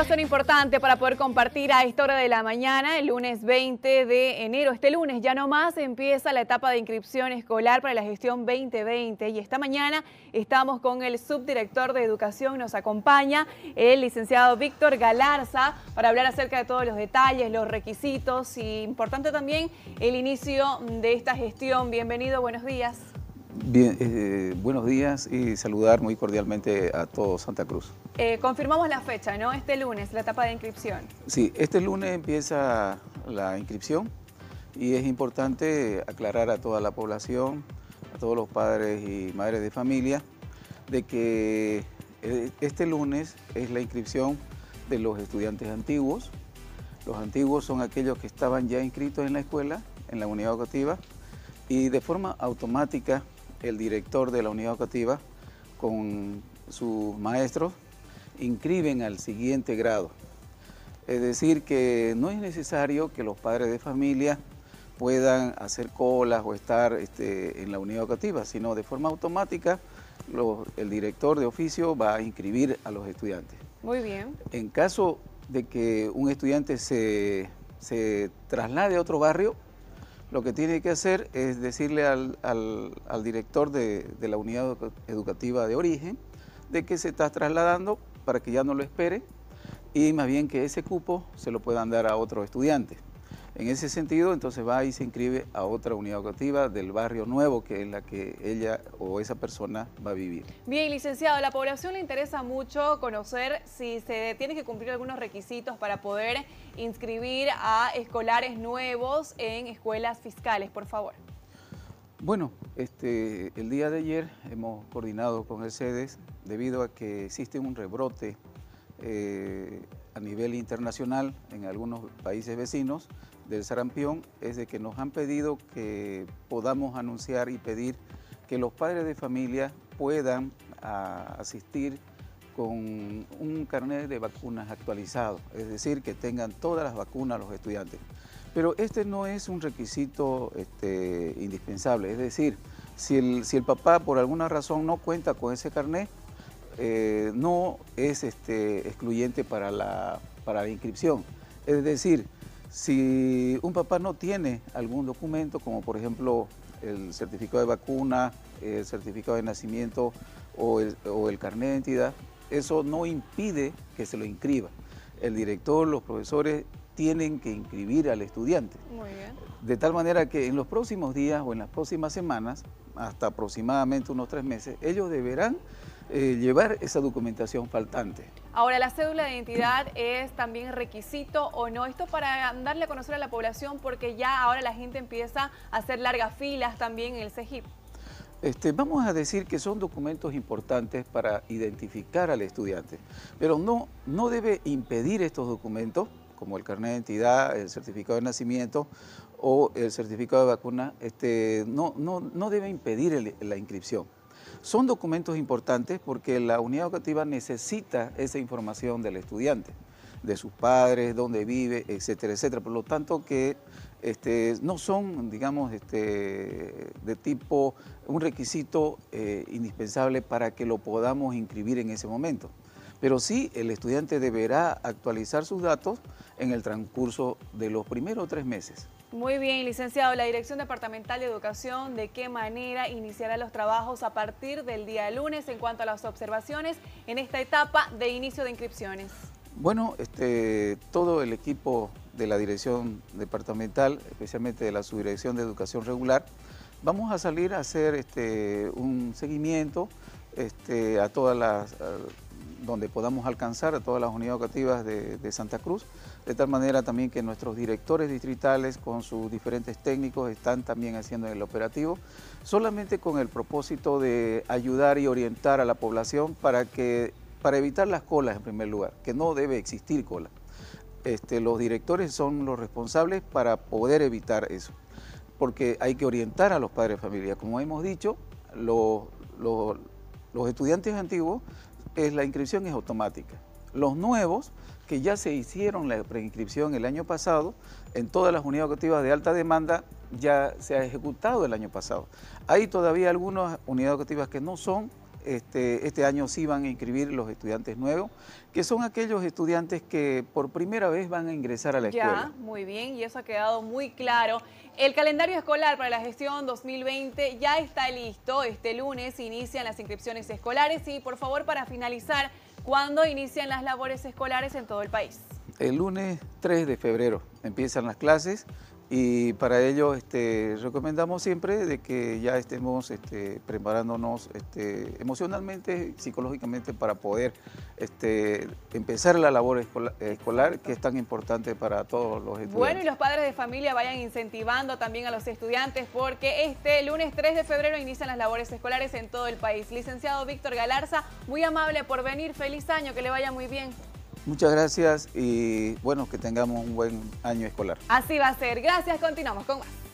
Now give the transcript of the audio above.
Importante para poder compartir a esta hora de la mañana, el lunes 20 de enero. Este lunes ya no más empieza la etapa de inscripción escolar para la gestión 2020 y esta mañana estamos con el subdirector de Educación, nos acompaña el licenciado Víctor Galarza para hablar acerca de todos los detalles, los requisitos y importante también el inicio de esta gestión. Bienvenido, buenos días. Bien, eh, buenos días y saludar muy cordialmente a todo Santa Cruz. Eh, confirmamos la fecha, ¿no? Este lunes, la etapa de inscripción. Sí, este lunes empieza la inscripción y es importante aclarar a toda la población, a todos los padres y madres de familia, de que eh, este lunes es la inscripción de los estudiantes antiguos. Los antiguos son aquellos que estaban ya inscritos en la escuela, en la unidad educativa, y de forma automática el director de la unidad educativa con sus maestros inscriben al siguiente grado. Es decir, que no es necesario que los padres de familia puedan hacer colas o estar este, en la unidad educativa, sino de forma automática el director de oficio va a inscribir a los estudiantes. Muy bien. En caso de que un estudiante se, se traslade a otro barrio, lo que tiene que hacer es decirle al, director de, la unidad educativa de origen de que se está trasladando para que ya no lo espere y más bien que ese cupo se lo puedan dar a otro estudiante. En ese sentido, entonces va y se inscribe a otra unidad educativa del barrio nuevo, que es la que ella o esa persona va a vivir. Bien, licenciado, a la población le interesa mucho conocer si se tiene que cumplir algunos requisitos para poder inscribir a escolares nuevos en escuelas fiscales, por favor. Bueno, este, el día de ayer hemos coordinado con el CEDES debido a que existe un rebrote eh, a nivel internacional en algunos países vecinos del sarampión es de que nos han pedido que podamos anunciar y pedir que los padres de familia puedan ah, asistir con un carnet de vacunas actualizado, es decir, que tengan todas las vacunas los estudiantes. Pero este no es un requisito este, indispensable, es decir, si el, si el, papá por alguna razón no cuenta con ese carnet, eh, no es este, excluyente para la, para la inscripción. Es decir, si un papá no tiene algún documento, como por ejemplo el certificado de vacuna, el certificado de nacimiento o el, carnet de identidad, eso no impide que se lo inscriba. El director, los profesores tienen que inscribir al estudiante. Muy bien. De tal manera que en los próximos días o en las próximas semanas, hasta aproximadamente unos tres meses, ellos deberán eh, llevar esa documentación faltante. Ahora, ¿la cédula de identidad es también requisito o no? Esto para darle a conocer a la población porque ya ahora la gente empieza a hacer largas filas también en el CEGIP. Este, vamos a decir que son documentos importantes para identificar al estudiante, pero no, no debe impedir estos documentos, como el carnet de identidad, el certificado de nacimiento o el certificado de vacuna, este, no, no, no debe impedir la inscripción. Son documentos importantes porque la unidad educativa necesita esa información del estudiante, de sus padres, dónde vive, etcétera, etcétera. Por lo tanto que este, no son, digamos, este, de tipo, un requisito eh, indispensable para que lo podamos inscribir en ese momento. Pero sí, el estudiante deberá actualizar sus datos en el transcurso de los primeros tres meses. Muy bien, licenciado. La Dirección Departamental de Educación, ¿de qué manera iniciará los trabajos a partir del día lunes en cuanto a las observaciones en esta etapa de inicio de inscripciones? Bueno, este, todo el equipo de la Dirección Departamental, especialmente de la Subdirección de Educación Regular, vamos a salir a hacer este, un seguimiento este, a todas las donde podamos alcanzar a todas las unidades educativas de, Santa Cruz, de tal manera también que nuestros directores distritales con sus diferentes técnicos están también haciendo el operativo, solamente con el propósito de ayudar y orientar a la población para, que, para evitar las colas en primer lugar, que no debe existir cola. Este, los directores son los responsables para poder evitar eso, porque hay que orientar a los padres de familia. Como hemos dicho, los, los estudiantes antiguos es la inscripción es automática. Los nuevos, que ya se hicieron la preinscripción el año pasado, en todas las unidades educativas de alta demanda, ya se ha ejecutado el año pasado. Hay todavía algunas unidades educativas que no son este, este año sí van a inscribir los estudiantes nuevos, que son aquellos estudiantes que por primera vez van a ingresar a la escuela. Ya, muy bien, y eso ha quedado muy claro. El calendario escolar para la gestión 2020 ya está listo. Este lunes inician las inscripciones escolares y por favor para finalizar, ¿cuándo inician las labores escolares en todo el país? El lunes 3 de febrero empiezan las clases y para ello este, recomendamos siempre de que ya estemos este, preparándonos este, emocionalmente, psicológicamente para poder este, empezar la labor escolar, que es tan importante para todos los estudiantes. Bueno, y los padres de familia vayan incentivando también a los estudiantes porque este lunes 3 de febrero inician las labores escolares en todo el país. Licenciado Víctor Galarza, muy amable por venir, feliz año, que le vaya muy bien. Muchas gracias y bueno, que tengamos un buen año escolar. Así va a ser. Gracias, continuamos con más.